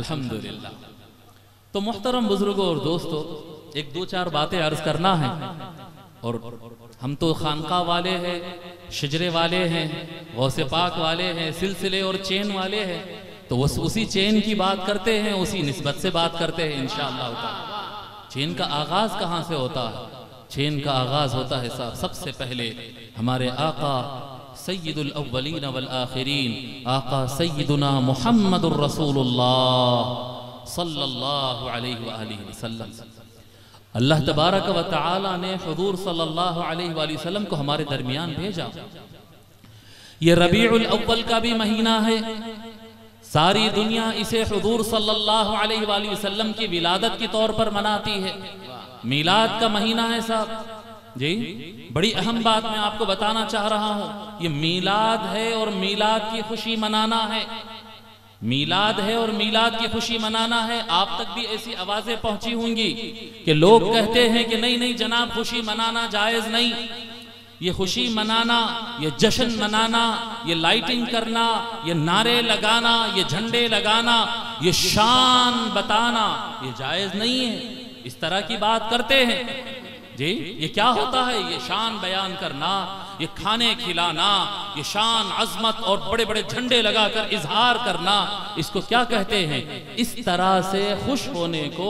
अल्हम्दुलिल्लाह। तो मोहतरम बुज़ुर्गों और दोस्तों, एक दो चार बातें अर्ज़ करना है। और हम तो खानका वाले हैं, शजरे वाले हैं, गौसे पाक वाले हैं, सिलसिले और चेन वाले हैं। तो उस उसी चेन की बात करते हैं, उसी निस्बत से बात करते हैं, इंशाअल्लाह चेन का आगाज़ कहाँ से होता है? चेन का आगाज़ होता है साहब, सबसे पहले हमारे आका सैदुल अव्वलीन वल आखिरीन। आका सैदुना रसूलुल्लाह सल्लल्लाहु अलैहि वसल्लम। अल्लाह तबारक व तआला ने हुजूर सल्लल्लाहु अलैहि वसल्लम को हमारे दरमियान भेजा। ये रबीउल अव्वल का भी महीना है। सारी दुनिया इसे हुजूर सल्लल्लाहु अलैहि वसल्लम की विलादत के तौर पर मनाती है। मिलाद का महीना है साहब। जी? बड़ी अहम बात मैं आपको बताना चाह रहा हूँ। ये मीलाद है और मीलाद की खुशी मनाना है। मीलाद है और मीलाद की खुशी मनाना है। आप तक भी ऐसी आवाज़ें पहुँची होंगी कि लोग कहते हैं कि नहीं नहीं, जनाब, खुशी मनाना जायज़ नहीं। ये खुशी मनाना, ये जश्न मनाना, ये लाइटिंग करना, ये नारे लगाना, ये झंडे लगाना, ये शान बताना, ये जायज़ नहीं है। इस तरह की बात करते हैं। जी ये क्या होता है? ये शान बयान करना, ये खाने खिलाना, ये शान अजमत और बड़े बड़े झंडे लगाकर इजहार करना, इसको क्या कहते हैं? इस तरह से खुश होने को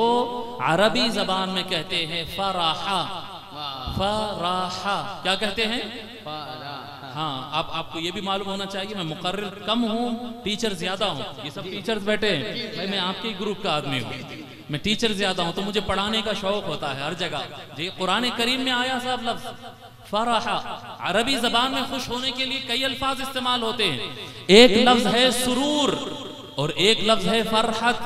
अरबी जबान में कहते हैं फराहा। फराहा। क्या कहते हैं? हाँ आप, आपको ये भी मालूम होना चाहिए, मैं मुकर्र कम हूँ, टीचर ज़्यादा हूँ। ये सब टीचर्स बैठे हैं। भाई, मैं आपके ग्रुप का आदमी हूँ। मैं टीचर ज़्यादा हूँ तो मुझे पढ़ाने का शौक होता है हर जगह। जी, कुरान करीम में आया साहब लफ्ज। फराहा, अरबी जबान में खुश होने के लिए कई अल्फाज इस्तेमाल होते हैं। एक लफ्ज है सुरूर और एक लफ्ज है फरहत।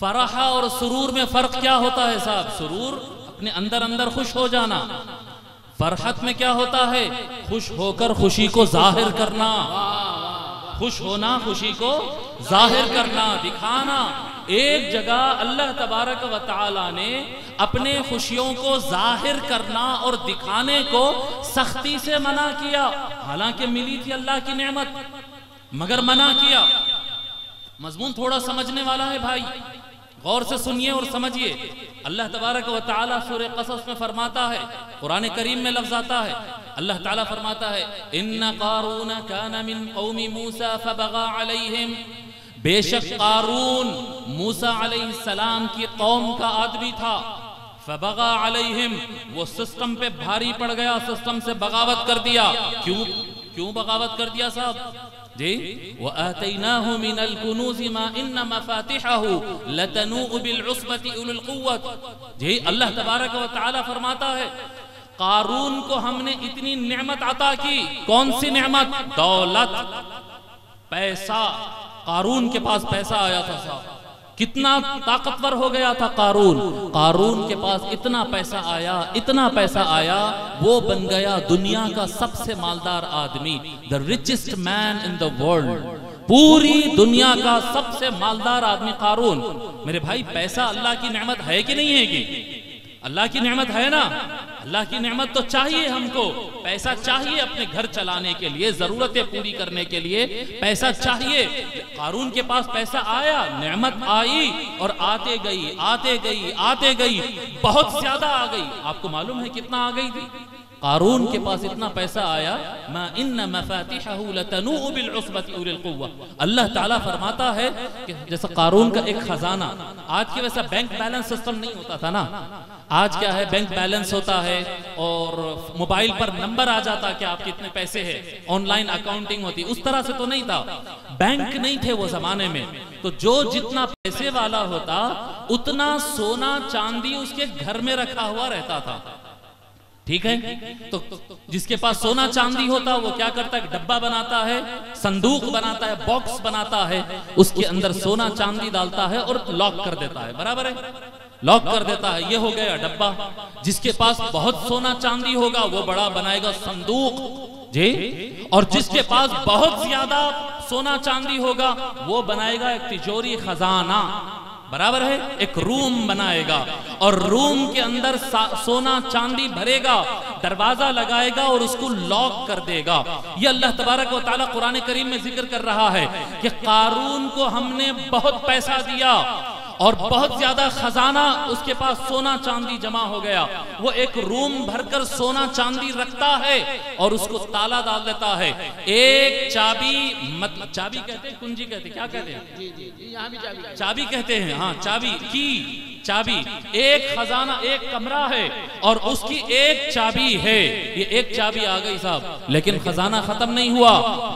फराहा और सुरूर में फ़र्क क्या होता है साहब? सुरूर, अपने अंदर अंदर खुश हो जाना। फरहत में क्या होता है? खुश होकर खुशी को ज़ाहिर करना। खुश होना, खुशी को ज़ाहिर करना, दिखाना। एक जगह अल्लाह तबारक व ताला ने अपने खुशियों को ज़ाहिर करना और दिखाने को सख्ती से मना किया। हालाँकि मिली थी अल्लाह की नेमत, मगर मना किया। मजमून थोड़ा समझने वाला है भाई। गौर से सुनिए और समझिए। अल्लाह तबारक व ताला सूर्य कसस में फरमाता है, कुरान करीम में लफ्ज आता है। अल्लाह ताला फरमाता है इन कारून कान मिन कौमी मूसा फबगा अलैहिम। बेशक कारून मूसा सलाम की कौम का आदमी था। फबगा अलैहिम, वो सिस्टम पे भारी पड़ गया, सिस्टम से बगावत कर दिया। क्यों? क्यों बगावत कर दिया साहब? जी वो आतैनाहु मिनल कुनूज़ मा इन्न मफातिहहु लतनू बिल उस्बति उलुल कुव्वत। जी, अल्लाह तबारक व तआला फरमाता है, कारून को हमने इतनी नेमत अता की। कौन सी नेमत दौलत, पैसा कारून के पास पैसा आया था, साहब। कितना ताकतवर हो गया था कारून। कारून के पास इतना पैसा आया, इतना पैसा आया, वो बन गया दुनिया का सबसे मालदार आदमी the richest man in the world पूरी दुनिया का सबसे मालदार आदमी कारून। मेरे भाई, पैसा अल्लाह की नेमत है कि नहीं है कि? अल्लाह की नेमत है ना? अल्लाह की नेमत तो चाहिए हमको। पैसा चाहिए अपने घर चलाने के लिए, जरूरतें पूरी करने के लिए। पैसा चाहिए। कारून के पास पैसा आया नेमत आई और आते गई आते गई आते गई। बहुत ज़्यादा आ गई। आपको मालूम है कितना आ गई थी? कारून के पास इतना पैसा आया, मा अल्लाह ताला फरमाता है कि जैसा कारून का एक खजाना, आज के वैसा बैंक बैलेंस सिस्टम नहीं होता था ना। आज क्या है बैंक बैलेंस होता है और मोबाइल पर नंबर आ जाता कि आप कितने पैसे है ऑनलाइन अकाउंटिंग होती। उस तरह से तो नहीं था। बैंक नहीं थे वो जमाने में। तो जो जितना पैसे वाला होता, उतना सोना चांदी उसके घर में रखा हुआ रहता था। ठीक है? तो जिसके पास सोना चांदी होता है वो क्या करता है? डब्बा बनाता है, संदूक बनाता है, बॉक्स बनाता है, उसके अंदर सोना चांदी डालता है और लॉक कर देता है। बराबर है? लॉक कर देता है। ये हो गया डब्बा। जिसके पास बहुत सोना चांदी होगा, वो बड़ा बनाएगा संदूक। जी? और जिसके पास बहुत ज़्यादा सोना चांदी होगा, वो बनाएगा एक तिजोरी खजाना। बराबर है? एक रूम बनाएगा और रूम के अंदर सोना चांदी भरेगा, दरवाज़ा लगाएगा और उसको लॉक कर देगा। ये अल्लाह तबारक व ताला कुरान करीम में ज़िक्र कर रहा है कि कारून को हमने बहुत पैसा दिया। और बहुत ज़्यादा खजाना उसके पास सोना चांदी जमा हो गया। वो एक रूम भरकर सोना चांदी रखता है और उसको ताला डाल देता है। एक चाबी मतलब चाबी कहते हैं कुंजी कहते हैं क्या कहते हैं? जी जी जी यहाँ भी चाबी चाबी कहते हैं हाँ चाबी की चाबी। एक खजाना एक कमरा है और उसकी एक चाबी है। ये एक चाबी आ गई साहब लेकिन खजाना खत्म नहीं हुआ।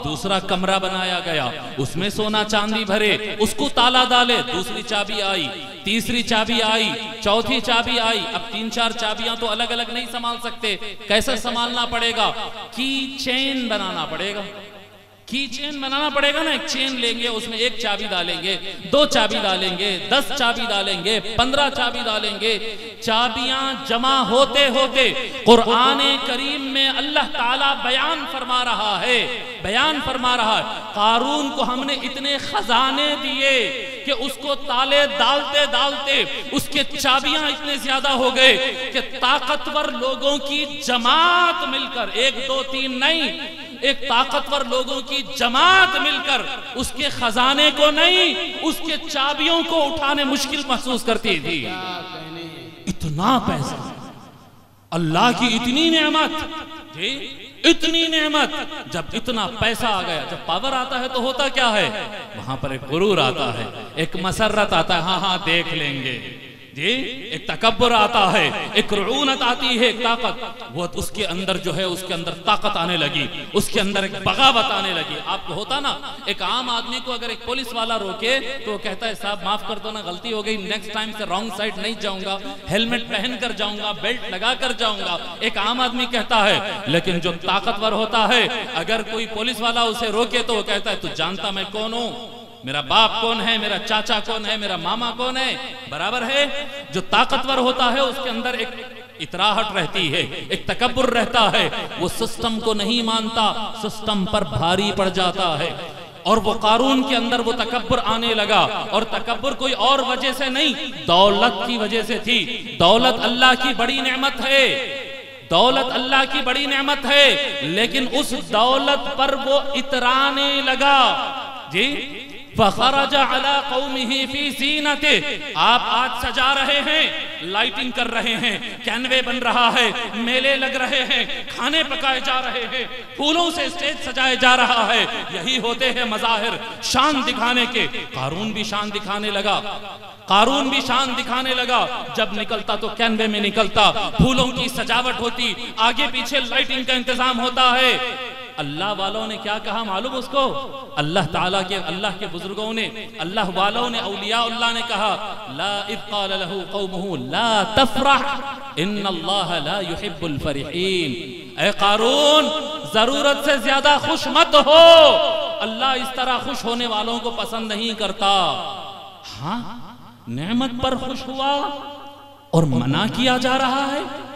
दूसरा कमरा बनाया गया। उसमें सोना चांदी भरे उसको ताला डाले दूसरी चाबी आई, तीसरी चाबी आई, चौथी चाबी आई। अब तीन चार चाबियाँ तो अलग अलग नहीं संभाल सकते। कैसे संभालना पड़ेगा? की चेन बनाना पड़ेगा। की चेन बनाना पड़ेगा ना? एक चेन लेंगे, उसमें एक चाबी डालेंगे, दो चाबी डालेंगे, दस चाबी डालेंगे, पंद्रह चाबी डालेंगे। चाबियाँ जमा होते होते कुरान करीम में अल्लाह ताला बयान फरमा रहा है बयान फरमा रहा है, कारून को हमने इतने खजाने दिए कि उसको ताले डालते डालते उसके चाबियाँ इतने ज़्यादा हो गए कि ताकतवर लोगों की जमात मिलकर, एक, दो, तीन नहीं, एक ताकतवर लोगों की जमात मिलकर उसके खजाने को नहीं, उसके चाबियों को उठाने मुश्किल महसूस करती थी। इतना पैसा, अल्लाह की इतनी नेमत। जी इतनी नेमत, जब इतना पैसा आ गया, जब पावर आता है तो होता क्या है? वहाँ पर एक गुरूर आता है, एक मसरत आता है हाँ हाँ देख लेंगे। जी एक तकबर आता है, एक रूनत आती है, एक ताकत। वो उसके अंदर जो है, उसके अंदर ताकत आने लगी, उसके अंदर एक बगावत आने लगी। आपको होता ना, एक आम आदमी को अगर एक पुलिस वाला रोके तो कहता है, साहब, माफ़ कर दो ना, गलती हो गई नेक्स्ट टाइम से रॉन्ग साइड नहीं जाऊँगा हेलमेट पहन कर जाऊँगा बेल्ट लगा कर जाऊँगा। एक आम आदमी कहता है, लेकिन जो ताकतवर होता है, अगर कोई पुलिस वाला उसे रोके तो वो कहता है, तू जानता मैं कौन हूँ? मेरा बाप कौन है, मेरा चाचा कौन है, मेरा मामा कौन है? बराबर है? जो ताकतवर होता है, उसके अंदर एक इतराहट रहती है, एक तकबर रहता है। वो सिस्टम को नहीं मानता सिस्टम पर भारी पड़ जाता है। और वो कानून के अंदर वो तकबर आने लगा। और तकबर कोई और वजह से नहीं, दौलत की वजह से थी। दौलत अल्लाह की बड़ी नेमत है। दौलत अल्लाह की बड़ी नेमत है। लेकिन उस दौलत पर वो इतराने लगा। जी? फखरज अला कौमिही फ़ी जीनते। आप आज सजा रहे हैं लाइटिंग कर रहे हैं कैनवे बन रहा है, मेले लग रहे हैं, खाने पकाए जा रहे हैं, फूलों से स्टेज सजाए जा रहा है। यही होते हैं मजाहिर शान दिखाने के। कारून भी शान दिखाने लगा। कारून भी शान दिखाने लगा। जब निकलता तो कैनवे में निकलता। फूलों की सजावट होती। आगे पीछे लाइटिंग का इंतज़ाम होता है। अल्लाह वालों ने क्या कहा मालूम उसको? अल्लाह ताला के, अल्लाह के बुज़ुर्गों ने, अल्लाह वालों ने औलिया अल्लाह ने कहा, ला ला तफरह कारून, ज़रूरत से ज़्यादा खुश मत हो। अल्लाह इस तरह खुश होने वालों को पसंद नहीं करता। हाँ नेमत पर खुश हुआ और मना किया जा रहा है?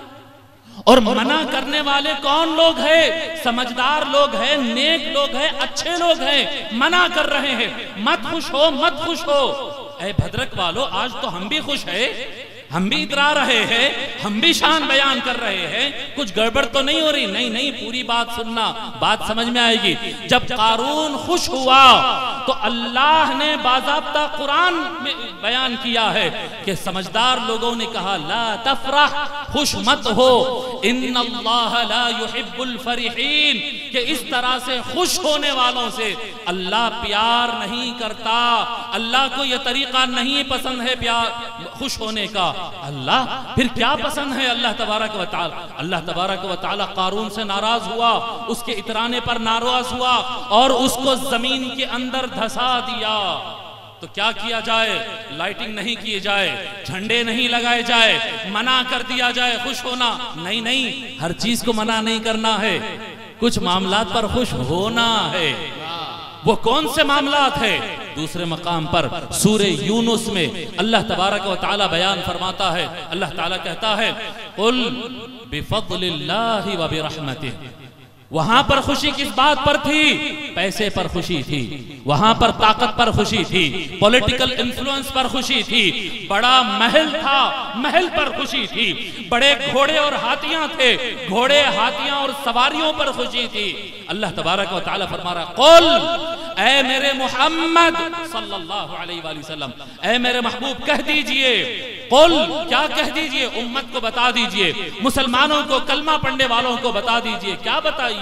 और मना करने वाले कौन लोग हैं? समझदार लोग हैं, नेक लोग हैं, अच्छे लोग हैं। मना कर रहे हैं। मत खुश हो, मत खुश हो। ए, भद्रक वालों, आज तो हम भी खुश है। हम भी इतरा रहे हैं, हम भी शान बयान कर रहे हैं। कुछ गड़बड़ तो नहीं हो रही? नहीं नहीं, पूरी बात सुनना, बात समझ में आएगी। जब कारून खुश हुआ तो अल्लाह ने बाजाबता कुरान में बयान किया है कि समझदार लोगों ने कहा, ला तफरा खुश मत हो। इन कि इस तरह से खुश होने वालों से अल्लाह प्यार नहीं करता। अल्लाह को यह तरीका नहीं पसंद है प्यार, खुश होने का। अल्लाह, फिर क्या पसंद है अल्लाह तबारक व ताला? अल्लाह तबारक व ताला कारून से नाराज़ हुआ, उसके इतराने पर नाराज़ हुआ और उसको ज़मीन के अंदर धसा दिया। तो क्या किया जाए? लाइटिंग नहीं किए जाए, झंडे नहीं लगाए जाए, मना कर दिया जाए, खुश होना। नहीं नहीं, हर चीज़ को मना नहीं करना है। कुछ मामला पर खुश होना है। वो कौन से मामला है? दूसरे मकाम पर सूर्य यूनुस में अल्लाह तबारक व ताला बयान फरमाता है। अल्लाह ताला कहता है कुल बिफद्लिल्लाहि व वहाँ पर खुशी किस बात पर थी? पैसे पर खुशी थी। वहाँ पर ताकत पर खुशी थी। पॉलिटिकल इन्फ्लुएंस पर खुशी थी। बड़ा महल था। महल पर खुशी थी। बड़े घोड़े और हाथियाँ थे। घोड़े, हाथियाँ और सवारियों पर खुशी थी। अल्लाह तबारक व तआला फरमा कुल, ए मेरे मोहम्मद सल्लल्लाहु अलैहि वसल्लम, ए मेरे महबूब, कह दीजिए। कुल, क्या कह दीजिए? उम्मत को बता दीजिए। मुसलमानों को, कलमा पढ़ने वालों को बता दीजिए। क्या बताइए?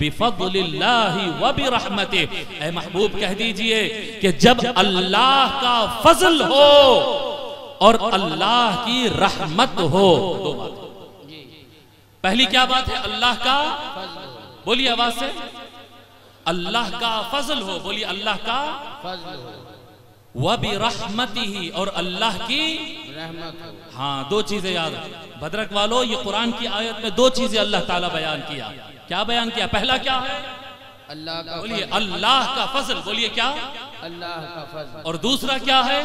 बिफदलिल्लाहि व बिरहमति ए महबूब कह दीजिए कि जब अल्लाह का फजल हो और अल्लाह की रहमत हो दो बात पहली क्या बात है? अल्लाह का बोलिए आवाज़ से। अल्लाह का फजल हो बोलिए अल्लाह का फजल हो वह भी रहमती ही और अल्लाह की रहमत हाँ। दो चीज़ें याद। भद्रक वालों ये कुरान की आयत में दो चीज़ें अल्लाह ताला बयान किया। क्या बयान किया? पहला क्या है? अल्लाह का बोलिए अल्लाह का फजल बोलिए क्या? अल्लाह का फजल। और दूसरा क्या है?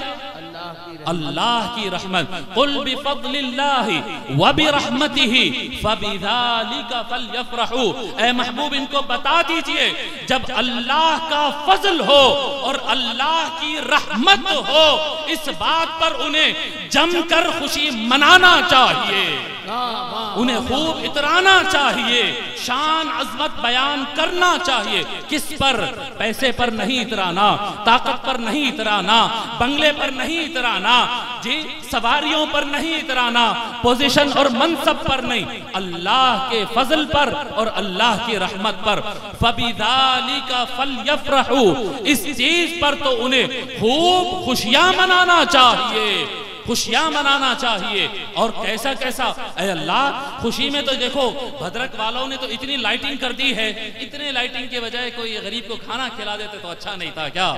अल्लाह की रहमत। रहमत। कुल बिफदलिल्लाहि व बिरहमतिहि फबिज़ालिका फलयफरहू। ए महबूब इनको बता दीजिए जब अल्लाह का फजल हो और अल्लाह की रहमत हो इस बात पर उन्हें जमकर खुशी मनाना चाहिए। वाह वाह उन्हें खूब इतराना चाहिए, शान, अजमत बयान करना चाहिए। किस पर? पैसे पर नहीं इतराना, ताकत पर नहीं इतराना, बंगले पर नहीं इतराना, जी, सवारियों पर नहीं इतराना, पोजीशन और मनसब पर नहीं। अल्लाह के फजल पर और अल्लाह की रहमत पर। फबीदाली का फल यफरहू इस चीज़ पर तो उन्हें खूब खुशियाँ मनाना चाहिए। खुशियाँ मनाना चाहिए। और कैसा कैसा? अल्लाह, खुशी में तो देखो, भद्रक वालों ने तो इतनी लाइटिंग कर दी है। इतने लाइटिंग के बजाय कोई गरीब को खाना खिला देते तो अच्छा नहीं था क्या?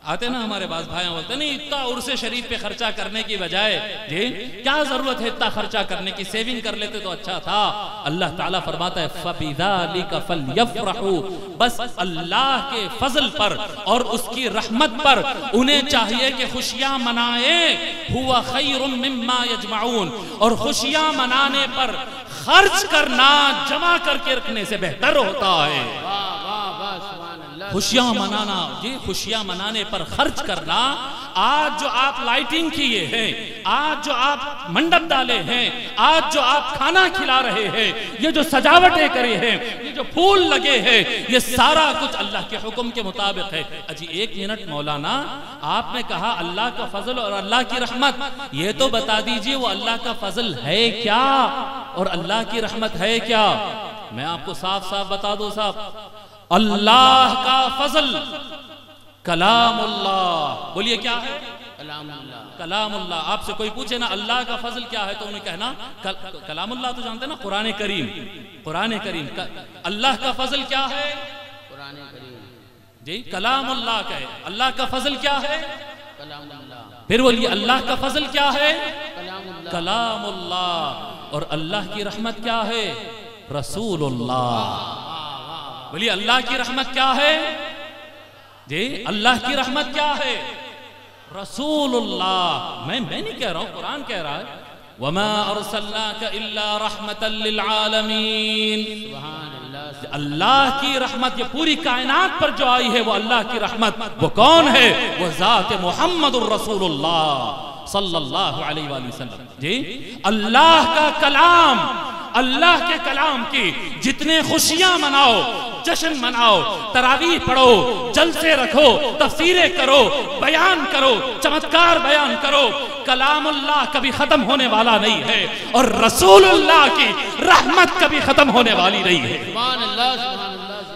आते ना हमारे पास भाई बोलते नहीं, इतना उर्स शरीफ पे खर्चा करने की बजाय, जी, क्या ज़रूरत है इतना खर्चा करने की? सेविंग कर लेते तो अच्छा था। अल्लाह ताला फरमाता है बस अल्लाह के फजल पर और उसकी रहमत पर उन्हें चाहिए कि खुशियाँ मनाए। हुआ खैरुम मिम्मा यजमाउन और खुशियाँ मनाने पर खर्च करना, जमा करके रखने से बेहतर होता है वाह वाह वाह सुभान अल्लाह खुशियाँ मनाना। ये खुशियाँ मनाने पर खर्च करना। आज जो आप लाइटिंग किए हैं, आज जो आप मंडप डाले हैं, आज जो आप खाना खिला रहे हैं, ये जो सजावटें करे हैं, ये जो फूल लगे हैं, ये सारा कुछ अल्लाह के हुक्म के मुताबिक है। अजी, एक मिनट मौलाना, आपने कहा अल्लाह का फजल और अल्लाह की रहमत। ये तो बता दीजिए, वो अल्लाह का फजल है क्या? और अल्लाह की रहमत है क्या? मैं आपको साफ़ साफ़ बता दो साहब अल्लाह का फजल। कलामुल्लाह। बोलिए क्या है? कलामुल्लाह। आपसे कोई पूछे ना अल्लाह का फजल क्या है तो उन्हें कहना कल, कलामुल्लाह तो जानते ना कुरान करीम। कुरान करीम। क, अल्लाह का फजल क्या है? कुरान करीम। जी कलामुल्लाह का है अल्लाह का फजल क्या है? फिर बोलिए अल्लाह का फजल क्या है? कलामुल्लाह। और अल्लाह की रहमत क्या है? रसूलुल्लाह। बोलिए, अल्लाह की रहमत क्या है? जी, अल्लाह की रहमत क्या है? रसूलुल्लाह। मैं मैं नहीं कह रहा हूँ, कुरान कह रहा है। वमा अल्लाह की रहमत, ये पूरी कायनात पर जो आई है, वो अल्लाह की रहमत। वो कौन है? वो जात मोहम्मद रसूलुल्लाह सल्लल्लाहु अलैहि वसल्लम। जी, अल्लाह का कलाम अल्लाह के कलाम की, जितने खुशियाँ मनाओ, जश्न मनाओ तरावी पढ़ो, जलसे रखो तस्वीरें करो, बयान करो, चमत्कार बयान करो, कलामुल्लाह कभी खत्म होने वाला नहीं है और रसूलुल्लाह की रहमत कभी खत्म होने वाली नहीं है।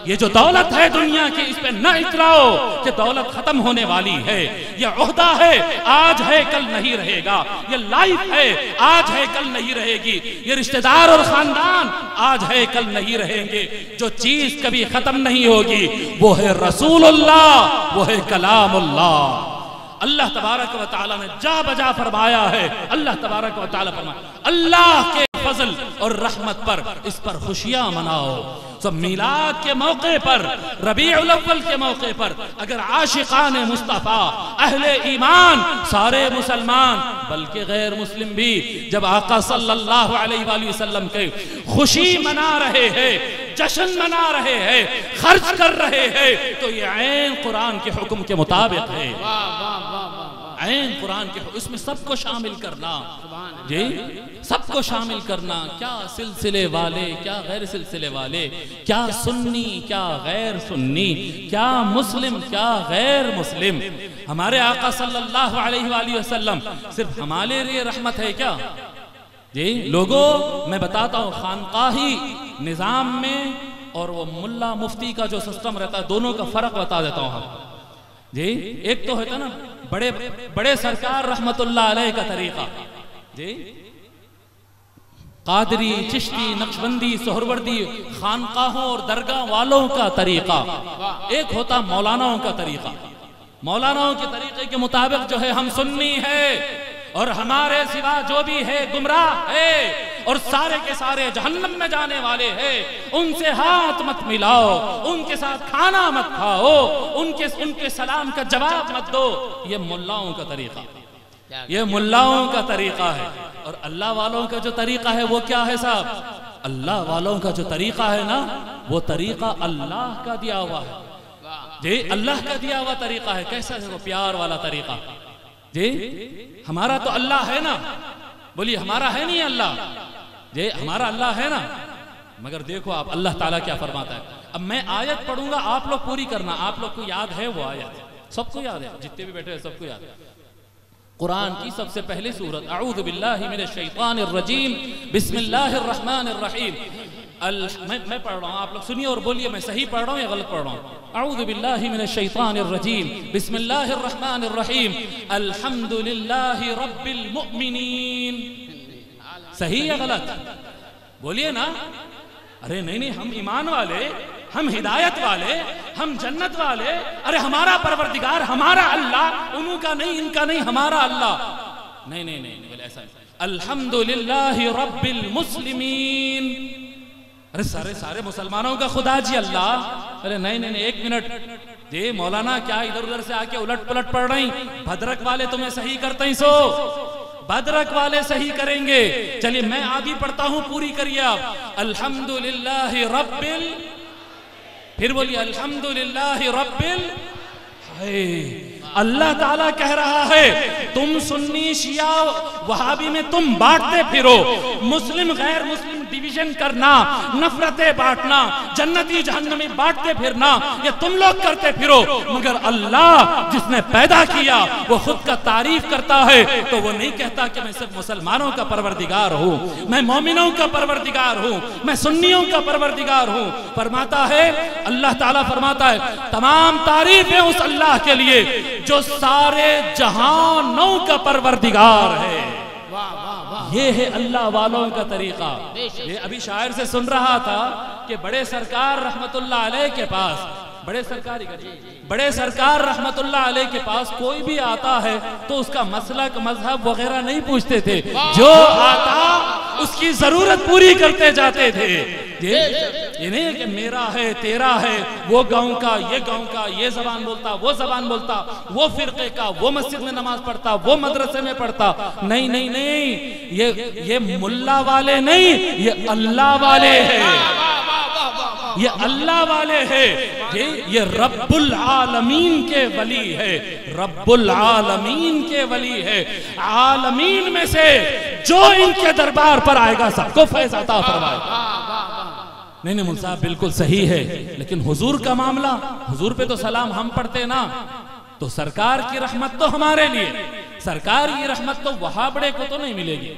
ये जो दौलत है दुनिया की, इस पे न इतराओ कि दौलत खत्म होने वाली है। ये ओहदा है, आज है, कल नहीं रहेगा। ये लाइफ है, आज है, कल नहीं रहेगी। ये रिश्तेदार और खानदान, आज है, कल नहीं रहेंगे। जो चीज़ कभी खत्म नहीं होगी, वो है रसूलुल्लाह, वो है कलामुल्लाह। अल्लाह तबारक व ने जा बजा फरमाया है। अल्लाह तबारक व फरमाया, अल्लाह के फजल और रहमत पर, इस पर खुशियाँ मनाओ। तो मिलाद के मौके पर रबी अव्वल के मौके पर, अगर आशिकान मुस्तफ़ा, अहले ईमान, सारे मुसलमान, बल्कि गैर मुस्लिम भी, जब आका सल्लल्लाहु अलैहि वसल्लम के खुशी मना रहे हैं, जश्न मना रहे हैं, खर्च कर रहे हैं तो ये ऐन कुरान के हुक्म के मुताबिक है वाह वाह वाह वाह वाह ऐन कुरान के इसमें सबको शामिल करना। जी? सबको शामिल करना। क्या सिलसिले वाले, क्या गैर सिलसिले वाले? क्या सुन्नी, क्या गैर सुन्नी? क्या मुस्लिम, क्या गैर मुस्लिम? हमारे आका सल्लल्लाहु अलैहि वसल्लम, सिर्फ़ हमारे लिए रहमत है क्या? जी? लोगों, मैं बताता हूँ, खानकाही निज़ाम में और वो मुल्ला मुफ्ती का जो सिस्टम रहता है, दोनों का फ़र्क बता देता हूँ हम जी, एक तो होता ना, बड़े बड़े सरकार अलैह का तरीका। जी, कादरी, चिश्ती, नक्शबंदी, सोहरवर्दी, खानकाहों और दरगाह वालों का तरीका। एक होता मौलानाओं का तरीका। मौलानाओं के तरीके के मुताबिक जो है, हम सुन्नी है और हमारे सिवा जो भी है, गुमराह है। और सारे के सारे जहन्नम में जाने वाले हैं। उनसे हाथ मत मिलाओ, उनके साथ खाना मत खाओ, उनके उनके सलाम का जवाब मत दो। ये मुल्लाओं का तरीका। ये मुल्लाओं का तरीका है। और अल्लाह वालों का जो तरीका है, वो क्या है साहब? अल्लाह वालों का जो तरीका है ना, वो तरीका अल्लाह का दिया हुआ है। जी, अल्लाह का दिया हुआ तरीका है। कैसा है वो प्यार वाला तरीका? जी, हमारा तो अल्लाह है ना। बोलिए, हमारा है नहीं अल्लाह? जी हमारा अल्लाह है ना? मगर देखो आप, अल्लाह ताला क्या फरमाता है। अब मैं आयत पढ़ूँगा, आप लोग पूरी करना। आप लोग को याद है वो आयत? सबको याद है? जितने भी बैठे हैं, सबको याद है। कुरान की सबसे पहली सूरत रहमानिर रहीम अल, मैं मैं पढ़ रहा हूँ, आप लोग सुनिए और बोलिए, मैं सही पढ़ रहा हूँ या गलत पढ़ रहा हूँ? अऊज़ु बिल्लाहि मिनश शैतानिर रजीम बिस्मिल्लाहिर रहमानिर रहीम अल्हम्दुलिल्लाहि रब्बिल मुमिनीन। सही या गलत? बोलिए ना। अरे नहीं नहीं, हम ईमान वाले, हम हिदायत वाले, हम जन्नत वाले। अरे हमारा परवरदिगार, हमारा अल्लाह उनका नहीं, इनका नहीं, हमारा अल्लाह। नहीं नहीं नहीं बोले ऐसा अल्हम्दुलिल्लाह रब्बिल मुस्लिमीन। अरे सारे सारे मुसलमानों का खुदा जी अल्लाह। अरे नहीं नहीं एक मिनट। जी मौलाना, क्या इधर उधर से आके उलट पलट पड़ रही? भद्रक वाले तुम्हें सही करते ही, सो। भद्रक वाले सही करेंगे। चलिए, मैं आगे पढ़ता हूँ, पूरी करिए आप। अल्हम्दुलिल्लाह रब्बिल। फिर बोलिए, अल्हम्दुलिल्लाह रब्बिल। अल्लाह ताला कह रहा है, तुम सुन्नी शिया, वहाबी में तुम बांटते फिरो। मुस्लिम गैर मुस्लिम डिवीज़न करना, नफरतें बांटना, जन्नती जहन्नमी बांटते फिरना, ये तुम लोग करते फिरो। मगर अल्लाह जिसने पैदा किया, वो खुद का तारीफ़ करता है तो वो नहीं कहता कि मैं सिर्फ़ मुसलमानों का परवरदिगार हूँ, मैं मोमिनों का परवरदिगार हूँ, मैं सुन्नियों का परवरदिगार हूँ। फरमाता है, अल्लाह ताला फरमाता है, तमाम तारीफें उस अल्लाह के लिए, जो सारे जहानों का परवरदिगार है। ये है अल्लाह वालों का तरीका। ये अभी शायर से सुन रहा था कि बड़े सरकार रहमतुल्लाह अलैह के पास बड़े सरकार बड़े सरकार रहमतुल्लाह अलैह के पास कोई भी आता है तो उसका मसलक, मज़हब वगैरह नहीं पूछते थे। जो आता, उसकी ज़रूरत पूरी करते जाते थे। ये ये नहीं है कि मेरा है, तेरा है, वो गाँव का, ये गाँव का, ये जबान बोलता, वो जबान बोलता, वो फिरके का, वो मस्जिद में नमाज़ पढ़ता, वो मदरसे में पढ़ता। नहीं नहीं नहीं, ये ये मुल्ला वाले नहीं, ये अल्लाह वाले हैं। ये अल्लाह वाले हैं। ये ये रब्बुल आलमीन के वली है। रब्बुल आलमीन के वली है। आलमीन में से जो इनके दरबार पर आएगा, सबको फैज अता फरमाए। नहीं नहीं मुल साहब बिल्कुल सही है। लेकिन हुजूर का मामला, हुजूर पे तो सलाम हम पढ़ते ना। तो सरकार की रहमत तो हमारे लिए। सरकार की रहमत तो वहाबड़े को तो नहीं मिलेगी।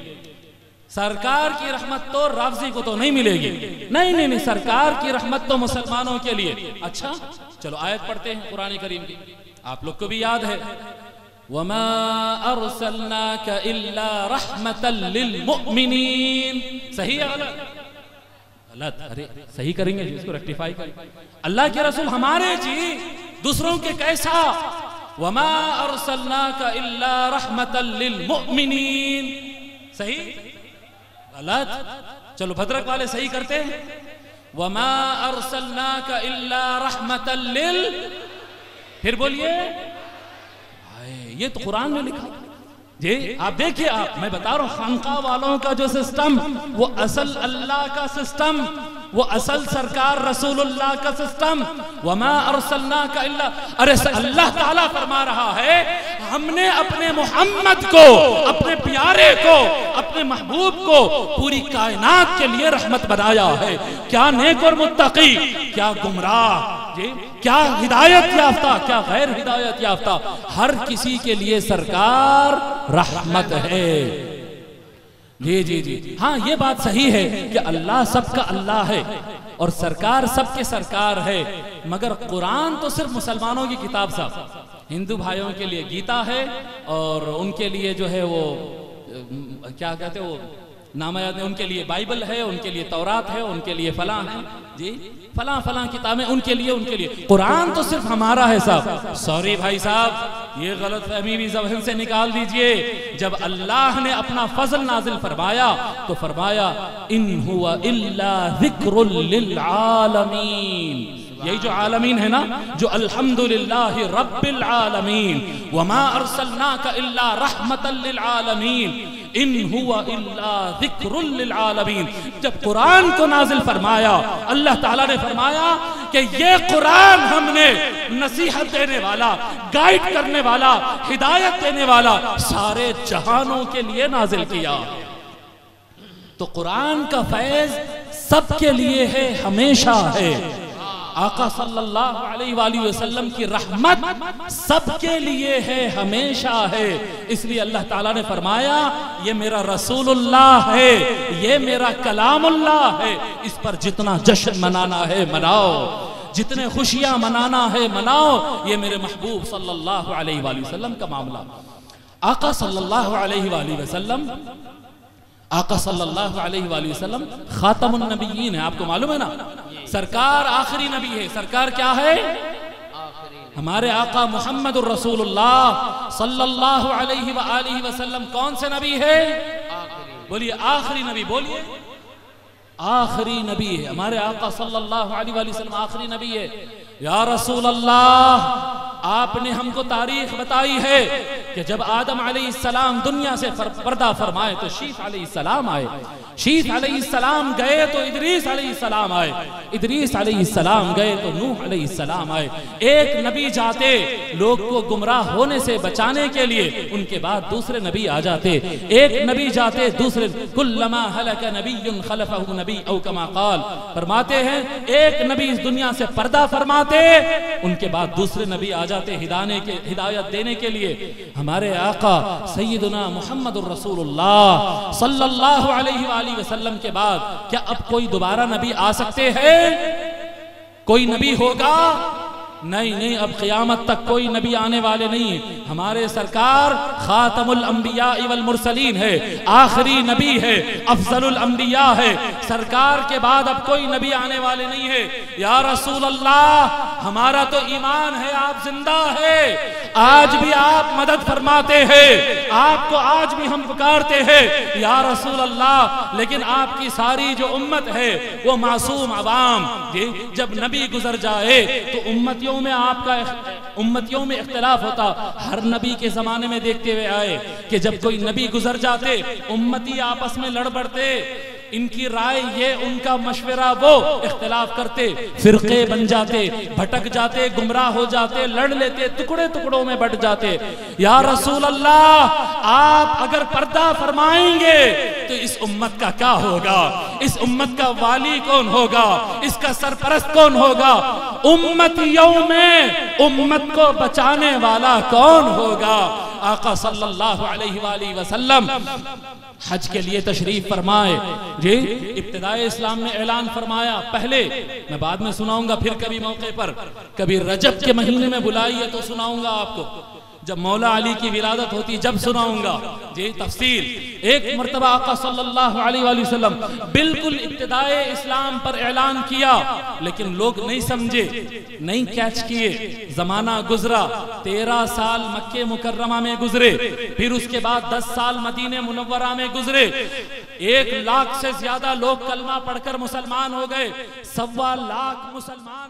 सरकार की रहमत तो राफजी को तो नहीं मिलेगी। नहीं नहीं नहीं, सरकार की रहमत तो मुसलमानों के लिए। अच्छा चलो आयत पढ़ते हैं कुरान करीम की। आप लोग को भी याद है। सही करेंगे इसको रेक्टिफाई अल्लाह के रसूल हमारे जी, दूसरों के कैसा? वमा अरसलनाक इल्ला रहमतल सही? गलत चलो भद्रक वाले सही करते हैं। वमा अरसलनाक इल्ला रहमत फिर बोलिए ये तो कुरान में लिखा जी आप देखिए, आप, मैं बता रहा हूँ, खानका वालों का जो सिस्टम वो असल अल्लाह का सिस्टम वो असल सरकार रसूलुल्लाह का सिस्टम वमा का इल्ला, अरे अल्लाह ताला फरमा रहा है, हमने अपने मोहम्मद को, अपने प्यारे को, अपने महबूब को पूरी कायनात के लिए रहमत बनाया है। क्या नेक और मुत्तकी, क्या गुमराह क्या हिदायत याफ्ता, क्या गैर हिदायत याफ्ता? हर किसी के लिए सरकार रहमत है। जी जी जी। हाँ ये बात सही है कि अल्लाह सबका अल्लाह है और सरकार सबके सरकार है। मगर कुरान तो सिर्फ़ मुसलमानों की किताब साहब हिंदू भाइयों के लिए गीता है और उनके लिए जो है वो क्या कहते हैं वो? नाम याद नहीं उनके लिए बाइबल है, उनके लिए तौरात है, उनके लिए फला है। जी? फलां फलां किताबें उनके लिए उनके लिए। कुरान तो सिर्फ़ हमारा है साहब। सॉरी भाई साहब, ये गलत फहमी भी जबहन से निकाल दीजिए। जब अल्लाह ने अपना फजल नाजिल फरमाया तो फरमाया, इन हुआ आलमीन। यही जो आलमीन है ना, जो अल्हम्दुलिल्लाह रब्बिल आलमीन। वमा अरसलनाका इल्ला रहमतल आलमीन। इन हुआ इल्ला जब कुरान को नाजिल फरमाया, अल्लाह ताला ने फरमाया कि ये कुरान हमने नसीहत देने वाला, गाइड करने वाला, हिदायत देने वाला सारे जहानों के लिए नाजिल किया। तो कुरान का फैज सबके लिए है, हमेशा है। आका सल्लल्लाहु अलैहि वसल्लम की रहमत सबके लिए है, हमेशा है। इसलिए अल्लाह ताला ने फरमाया, ये मेरा रसूलुल्लाह है, ये मेरा कलामुल्लाह है। इस पर जितना जश्न मनाना है, मनाओ। जितने खुशियाँ मनाना है, मनाओ। ये मेरे महबूब सल्लल्लाहु अलैहि वसल्लम का मामला। आका सल्लल्लाहु अलैहि वसल्लम, आका सल्लल्लाहु अलैहि वसल्लम खातमुन नबीयीन है, आपको मालूम है ना? सरकार आखिरी नबी है। सरकार क्या है? हमारे आका मोहम्मद सल्लल्लाहु अलैहि वसल्लम कौन से नबी है? बोलिए, आखिरी नबी, बोलिए। आखिरी नबी है। हमारे आका सल्लल्लाहु अलैहि वसल्लम आखिरी नबी है। या रसूल अल्लाह आपने हमको तारीख बताई है कि जब आदम सलाम दुनिया से फर, पर्दा फरमाए तो शीफ सलाम आए। शीफ सलाम गए तो इदरीस सलाम आए। इदरीस सलाम गए तो नूह सलाम आए। एक नबी जाते लोग को गुमराह होने से बचाने के लिए उनके बाद दूसरे नबी आ जाते। एक नबी जाते दूसरे नबी कमा फरमाते हैं एक नबी इस दुनिया से पर्दा फरमाते उनके बाद दूसरे नबी आ जाते हिदाने के, हिदायत देने के लिए। हमारे आका सईदना मोहम्मद सल्लल्लाहु वसल्लम के बाद, क्या अब कोई दोबारा नबी आ सकते हैं? कोई नबी होगा? नहीं नहीं, अब क़यामत तक कोई नबी आने वाले नहीं है। हमारे सरकार खातमुल अंबिया वल मुरसलीन है, आखिरी नबी है, अफजलुल अंबिया है। सरकार के बाद अब कोई नबी आने वाले नहीं है। या रसूल अल्लाह हमारा तो ईमान है, आप ज़िंदा है। आज भी आप मदद फरमाते हैं, आपको आज भी हम पुकारते हैं, या रसूल अल्लाह लेकिन आपकी सारी जो उम्मत है, वो मासूम आवाम। जब नबी गुजर जाए तो उम्मतियों में आपका उम्मतियों में इख्तलाफ होता। हर नबी के जमाने में देखते हुए आए कि जब कोई नबी गुजर जाते, उम्मती आपस में लड़ पड़ते इनकी राय ये, उनका मशवरा वो, इख्तलाफ करते। फिरके बन जाते, भटक जाते, गुमराह हो जाते, लड़ लेते टुकड़े टुकड़ों में बट जाते। या रसूल अल्लाह आप अगर पर्दा फरमाएँगे तो इस उम्मत का क्या होगा? इस उम्मत का वाली कौन होगा? इसका सरपरस्त कौन होगा? उम्मतियों में उम्मत को बचाने वाला कौन होगा? आका सल्लल्लाहु अलैहि वसल्लम, हज के लिए तशरीफ़ फरमाए। जी, इब्तदाए इस्लाम में ऐलान फरमाया। पहले, मैं बाद में सुनाऊँगा फिर कभी मौके पर। कभी रजब के महीने में बुलाइए तो सुनाऊँगा आपको। जब मौला अली की विलादत होती, जब सुनाऊँगा। जी, तफसील। एक मरतबा आका सल्लल्लाहु अलैहि वसल्लम बिल्कुल इब्तदाए इस्लाम पर ऐलान किया, लेकिन लोग नहीं समझे, नहीं कैच किए। जमाना गुजरा, तेरह साल मक्के मुकर्रमा में गुजरे, फिर उसके बाद दस साल मदीने मुनव्वरा में गुजरे। एक लाख से ज़्यादा लोग कलमा पढ़कर मुसलमान हो गए, सवा लाख मुसलमान